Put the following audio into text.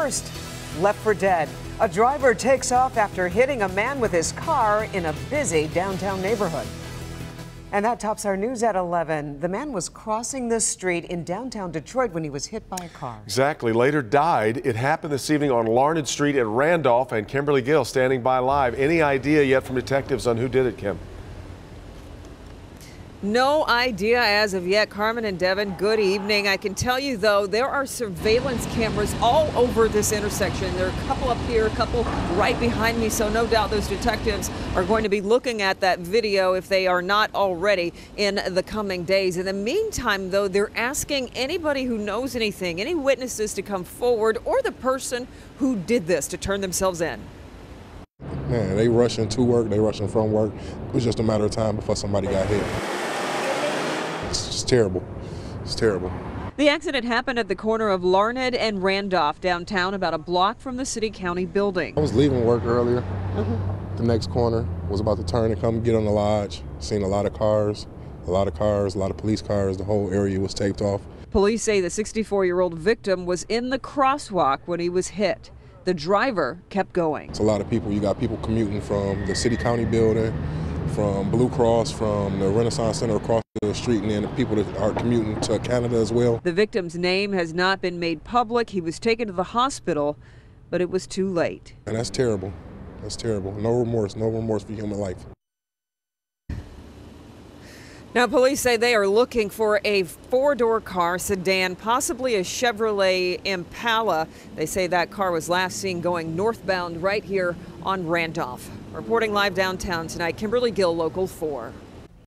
First, left for dead. A driver takes off after hitting a man with his car in a busy downtown neighborhood. And that tops our news at 11. The man was crossing the street in downtown Detroit when he was hit by a car. Exactly. Later died. It happened this evening on Larned Street at Randolph and Kimberly Gill standing by live. Any idea yet from detectives on who did it, Kim? No idea as of yet. Carmen and Devin, good evening. I can tell you, though, there are surveillance cameras all over this intersection. There are a couple up here, a couple right behind me, so no doubt those detectives are going to be looking at that video if they are not already in the coming days. In the meantime, though, they're asking anybody who knows anything, any witnesses to come forward or the person who did this to turn themselves in. Man, they rushing to work, they rushing from work. It was just a matter of time before somebody got hit. It's just terrible. It's terrible. The accident happened at the corner of Larned and Randolph downtown, about a block from the city county building. I was leaving work earlier. Mm-hmm. The next corner was about to turn and come get on the lodge. Seen a lot of cars, a lot of cars, a lot of police cars. The whole area was taped off. Police say the 64 year old victim was in the crosswalk when he was hit. The driver kept going. It's a lot of people. You got people commuting from the city county building, from Blue Cross, from the Renaissance Center across the street, and then the people that are commuting to Canada as well. The victim's name has not been made public. He was taken to the hospital, but it was too late. And that's terrible. That's terrible. No remorse, no remorse for human life. Now, police say they are looking for a four door car sedan, possibly a Chevrolet Impala. They say that car was last seen going northbound right here on Randolph. Reporting live downtown tonight, Kimberly Gill, Local 4.